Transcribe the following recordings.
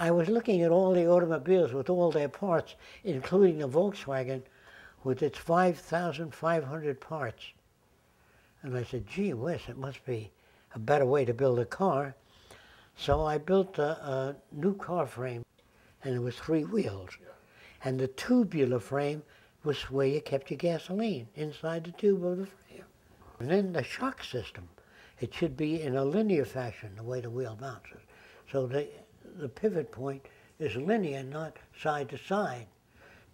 I was looking at all the automobiles with all their parts, including the Volkswagen with its 5,500 parts. And I said, gee whiz, it must be a better way to build a car. So I built a, a new car frame, and it was three wheels. And the tubular frame was where you kept your gasoline, inside the tube of the frame. And then the shock system, it should be in a linear fashion, the way the wheel bounces. So the, the pivot point is linear, not side to side.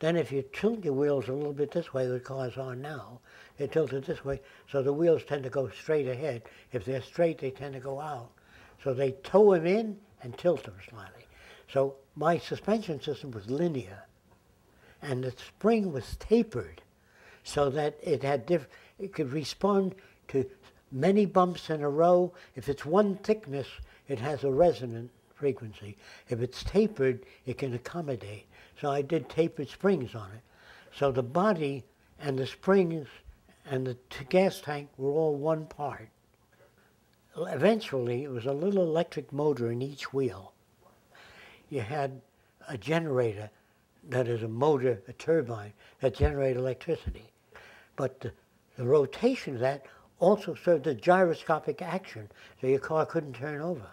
Then if you tilt your wheels a little bit this way, the cars are now, they're tilted this way, so the wheels tend to go straight ahead. If they're straight, they tend to go out. So they tow them in and tilt them slightly. So my suspension system was linear, and the spring was tapered, so that it had diff- it could respond to many bumps in a row. If it's one thickness, it has a resonant frequency. If it's tapered, it can accommodate. So I did tapered springs on it. So the body and the springs and the gas tank were all one part. Eventually, it was a little electric motor in each wheel. You had a generator that is a motor, a turbine, that generated electricity. But the, the rotation of that also served as gyroscopic action, so your car couldn't turn over.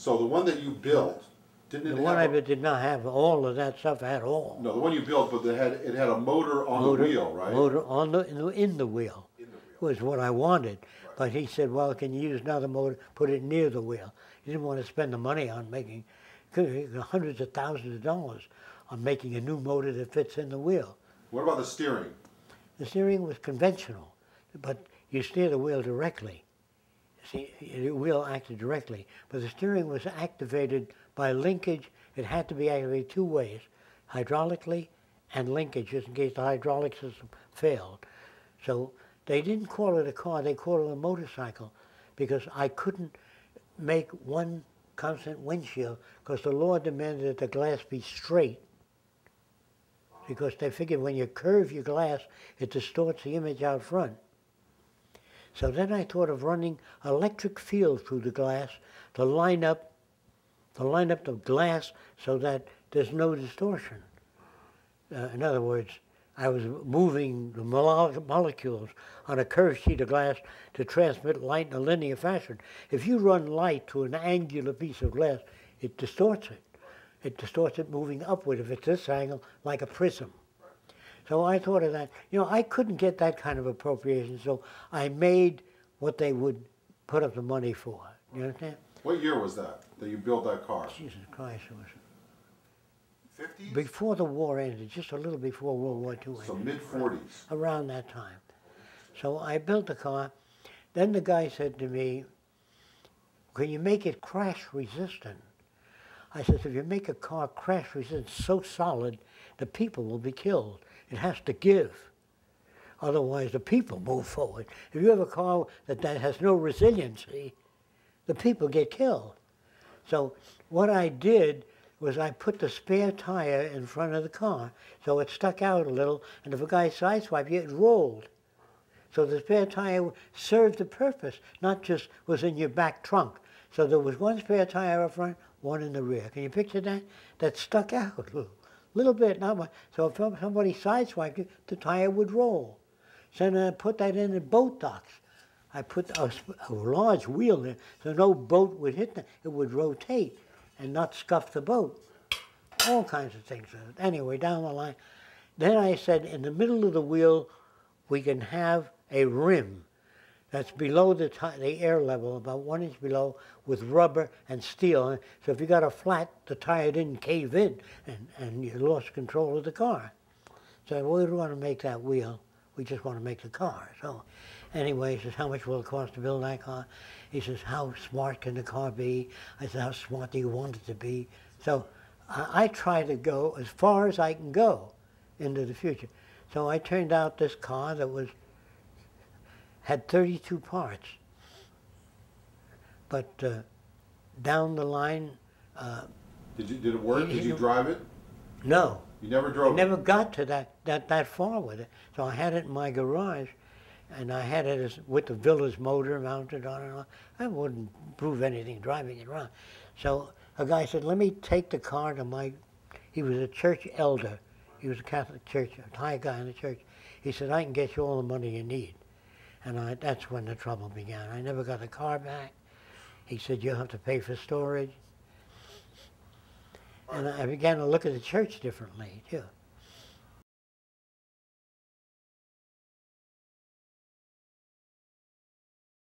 So the one that you built, didn't it The one have? I a- did not have all of that stuff at all. No, the one you built, but it had, it had a motor on motor, the wheel, right? Motor on the in the, in the wheel In the wheel. was what I wanted. But he said, "Well, can you use another motor? Put it near the wheel." He didn't want to spend the money on making hundreds of thousands of dollars on making a new motor that fits in the wheel. What about the steering? The steering was conventional, but you steer the wheel directly. See, the wheel acted directly, but the steering was activated by linkage. It had to be activated two ways, hydraulically and linkage, just in case the hydraulic system failed. So they didn't call it a car, they called it a motorcycle because I couldn't make one constant windshield because the law demanded that the glass be straight because they figured when you curve your glass, it distorts the image out front. So then I thought of running electric fields through the glass to line up, to line up the glass so that there's no distortion. Uh, in other words, I was moving the molecules on a curved sheet of glass to transmit light in a linear fashion. If you run light to an angular piece of glass, it distorts it. It distorts it moving upward if it's this angle, like a prism. So I thought of that. You know, I couldn't get that kind of appropriation, so I made what they would put up the money for. You understand? What year was that, that you built that car? Jesus Christ, it was Fifties? before the war ended, just a little before World War II ended. So mid forties. around that time. So I built the car. Then the guy said to me, Can you make it crash resistant? I said, If you make a car crash resistant so solid, the people will be killed. It has to give. Otherwise, the people move forward. If you have a car that, that has no resiliency, the people get killed. So what I did was I put the spare tire in front of the car, so it stuck out a little, and if a guy sideswiped you, it rolled. So the spare tire served a purpose, not just was in your back trunk. So there was one spare tire up front, one in the rear. Can you picture that? That stuck out a little, little bit, not much. So if somebody sideswiped you, the tire would roll. So then I put that in the boat docks. I put a, a large wheel there, so no boat would hit that. It would rotate and not scuff the boat. All kinds of things. Anyway, down the line. Then I said, in the middle of the wheel, we can have a rim that's below the, the air level, about one inch below, with rubber and steel. So if you got a flat, the tire didn't cave in and, and you lost control of the car. So we don't want to make that wheel. We just want to make the car. So anyway, he says, how much will it cost to build that car? He says, how smart can the car be? I said, how smart do you want it to be? So I, I try to go as far as I can go into the future. So I turned out this car that was had 32 parts. But uh, down the line, uh, Did you, did it work? Did you drive it? no, You never I drove it? never got to that, that, that far with it. So I had it in my garage. and I had it as, with the Villiers motor mounted on it. I wouldn't prove anything driving it around. So a guy said, "Let me take the car to my." He was a church elder. He was a Catholic church, a high guy in the church. He said, "I can get you all the money you need," and I, that's when the trouble began. I never got the car back. He said, "You have to pay for storage." And I began to look at the church differently too.